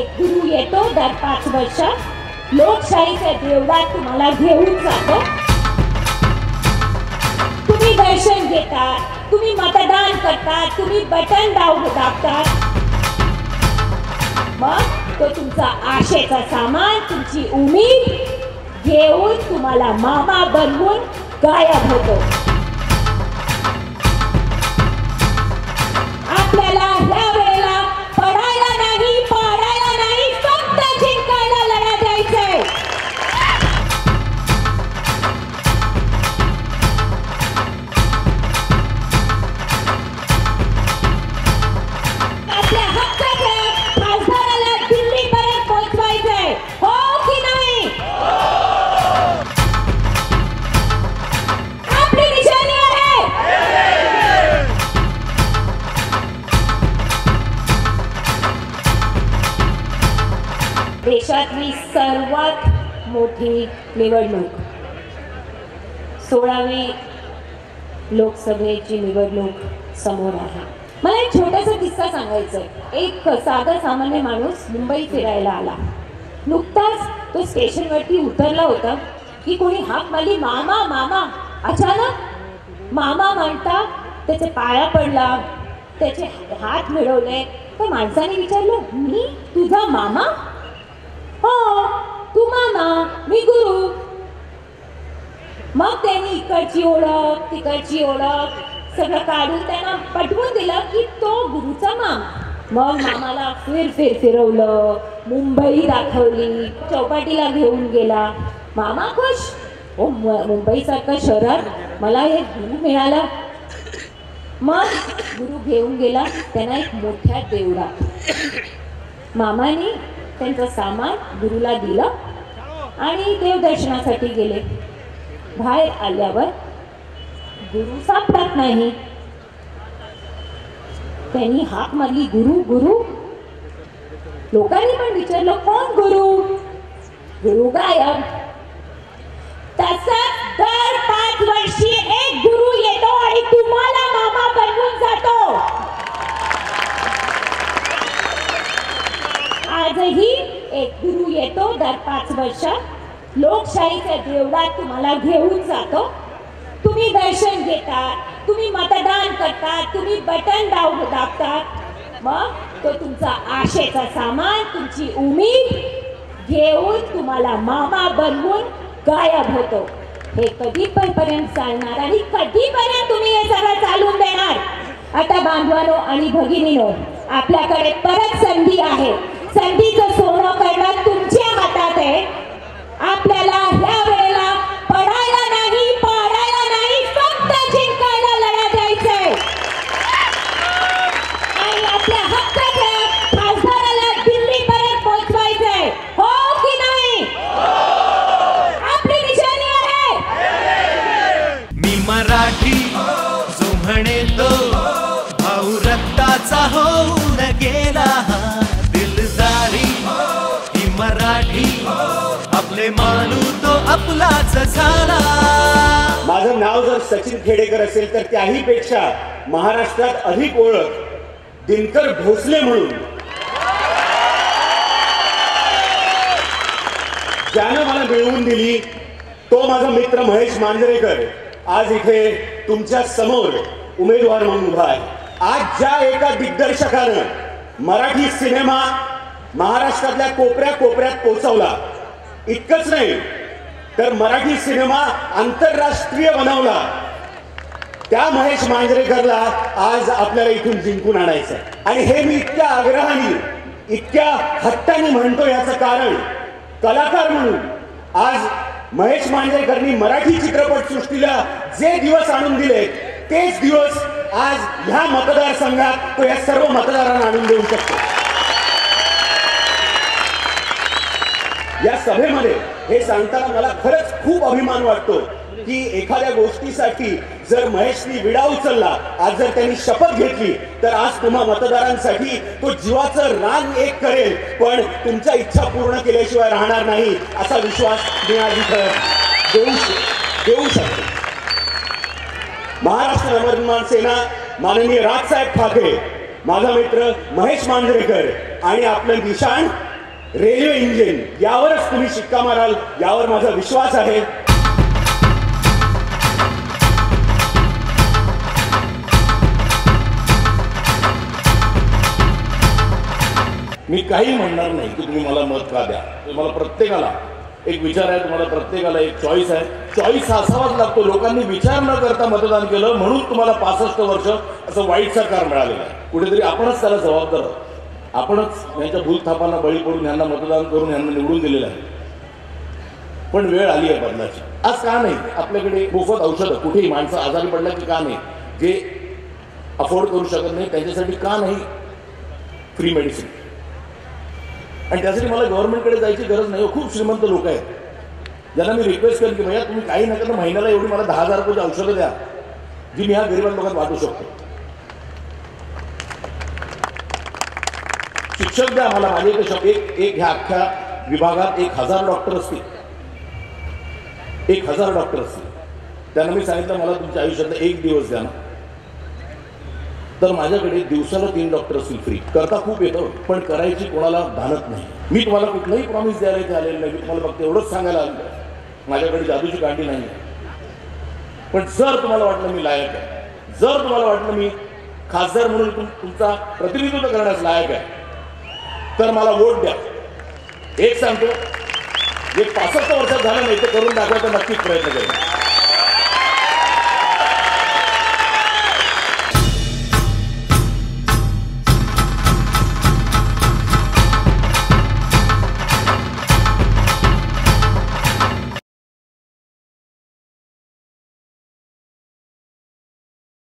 एक गुरु येतो दर पाच वर्षात लोकशाहीच्या देवळात तुम्हाला घेऊन जातो. तुम्ही दर्शन घेता तुम्ही मतदान करता तुम्ही बटन दाव दाबतात मग तो तुमचा आशेचा सामान तुमची उमेद घेऊन तुम्हाला मामा बनवून गायब होतो. देशातली सर्वात मोठी निवडणूक. सोळावी लोकसभेची निवडणूक समोर आहे. मला एक छोटासा किस्सा सांगायचा आहे एक साधा सामान्य माणूस मुंबई फिरायला आला. नुकताच तो स्टेशनवरती उतरला होता की कोणी हाक मारली मामा मामा. अचानक मामा म्हणता त्याचे पाया पडला त्याचे हात मिळवले. तर माणसाने विचारलं मी तुझा मामा? हो तू मामा मी गुरु. मग त्यांनी इकडची ओळख तिकडची ओळख सगळं काढून त्यांना पटवून दिलं की तो गुरुचा मामा. मग मामाला फिर फिर फिरवलं मुंबई दाखवली चौपाटीला घेऊन गेला. मामा खुश. ओ मुंबईसारखं शहरात मला एक गुरु मिळाला. मग गुरु घेऊन गेला त्यांना एक मोठ्या देवळा मामाने त्यांचं सामान गुरुला दिलं आणि देवदर्शनासाठी गेले. बाहेर आल्यावर गुरु सापडत नाही. त्यांनी हाक मारली गुरु गुरु. लोकांनी पण विचारलं कोण गुरु? गुरु गायब. तसंच दर पाच वर्षी एक गुरु येतो आणि तुम्हाला मामा बनवून जातो आजही एक गुरु येतो दर पाच वर्ष लोकशाहीच्या देवळात तुम्हाला घेऊन जातो. तुम्ही दर्शन घेतात तुम्ही मतदान करतात तुम्ही बटन दाव दाबतात. मग तो तुमचा आशेचा सामान तुमची उमीद घेऊन तुम्हाला मामा बनवून गायब होतो. हे कधी पण पर्यंत चालणार आणि कधीपर्यंत तुम्ही हे सगळं चालून देणार? आता बांधवानो आणि भगिनीनो आपल्याकडे परत संधी आहे. संधीचं सोनं करणं तुमच्या हातात आहे. आपल्याला ह्या वेळेला पडायला नाही पाडायला नाही फक्त जिंकायला लढा द्यायचंय आणि आपल्या हक्काचं खासदाराला दिल्लीपर्यंत पोहोचवायचंय. हो की नाही? आपली निशाणी आहे. मी मराठी जो तो भाऊ रक्ताचा होऊन गेला हा. साठी. आपले मानू तो आपलाच झाला. माझं नाव जर सचिन खेडेकर असेल तर त्याही पेक्षा महाराष्ट्रात अधिक ओळख दिनकर भोसले म्हणून. ज्यानं मला मिळवून दिली तो माझा मित्र महेश मांजरेकर. आज इथे तुमच्यासमोर उमेदवार म्हणून उभा आहे. आज ज्या एका दिग्दर्शकानं मराठी सिनेमा महाराष्ट्रातल्या कोपऱ्या कोपऱ्यात पोहोचवला. इतकंच नाही तर मराठी सिनेमा आंतरराष्ट्रीय बनवला. त्या महेश मांजरेकरला आज आपल्याला इथून जिंकून आणायचं आणि हे मी इतक्या आग्रहाने इतक्या हट्टाने म्हणतो याचं कारण कलाकार म्हणून आज महेश मांजरेकरनी मराठी चित्रपटसृष्टीला जे दिवस आणून दिले तेच दिवस आज ह्या मतदारसंघात तो या सर्व मतदारांना आणून देऊ शकतो. या सभेमध्ये हे सांगताना मला खरंच खूप अभिमान वाटतो की एखाद्या गोष्टीसाठी जर महेशनी विडा उचलला आज जर त्यांनी शपथ घेतली तर आज तुम्हा मतदारांसाठी तो जीवाचं रान एक करेल पण तुमच्या इच्छा पूर्ण केल्याशिवाय राहणार नाही असा विश्वास मी आज इथं देऊ देऊ शकतो. महाराष्ट्र नवनिर्माण सेना माननीय राजसाहेब ठाकरे माझा मित्र महेश मांजरेकर आणि आपलं निशाण रेल्वे इंजिन यावरच तुम्ही शिक्का माराल यावर माझा विश्वास आहे. मी काही म्हणणार नाही की तुम्ही मला मत का द्या. तुम्हाला प्रत्येकाला एक विचार आहे तुम्हाला प्रत्येकाला एक चॉईस आहे. चॉईस हा असावाच लागतो. लोकांनी विचार न करता मतदान केलं म्हणून तुम्हाला पासष्ट वर्ष असं वाईट सरकार मिळालेलं आहे. कुठेतरी आपणच त्याला जबाबदार आहोत. आपणच यांच्या भूलथापांना बळी पडून यांना मतदान करून यांना निवडून दिलेलं आहे. पण वेळ आली आहे बदलाची. आज का नाही? आपल्याकडे मोफत औषधं कुठेही माणसं आजारी पडल्याची का नाही? जे अफोर्ड करू शकत नाही त्यांच्यासाठी का नाही फ्री मेडिसिन आणि त्यासाठी मला गव्हर्नमेंटकडे जायची गरज नाही. हो, खूप श्रीमंत लोक आहेत. ज्यांना मी रिक्वेस्ट करेन की भैया तुम्ही काही नका तर महिन्याला एवढी मला दहा हजार रुपयाची औषधं द्या. जी मी ह्या गरिबां लोकांना वाटू शकतो. शिक्षक द्या मला माझे कशा शब्द एक एक ह्या अख्ख्या विभागात एक हजार डॉक्टर असतील. एक हजार डॉक्टर असतील. त्यांना मी सांगितलं मला तुमच्या आयुष्यातला एक दिवस द्या ना. तर माझ्याकडे दिवसाला तीन डॉक्टर असतील फ्री करता खूप येतं पण करायची कोणाला धानत नाही. मी तुम्हाला कुठलंही प्रॉमिस द्यायला इथे आलेलं नाही. मी तुम्हाला फक्त एवढंच सांगायला आलं. माझ्याकडे जादूची गांडी नाही पण जर तुम्हाला वाटलं मी लायक आहे जर तुम्हाला वाटलं मी खासदार म्हणून तुम तुमचा प्रतिनिधित्व करण्यास लायक आहे तर मला वोट द्या. एक सांगतो एक पासष्ट वर्षात झालं नाही ते करून दाखवायचा नक्कीच प्रयत्न करेन.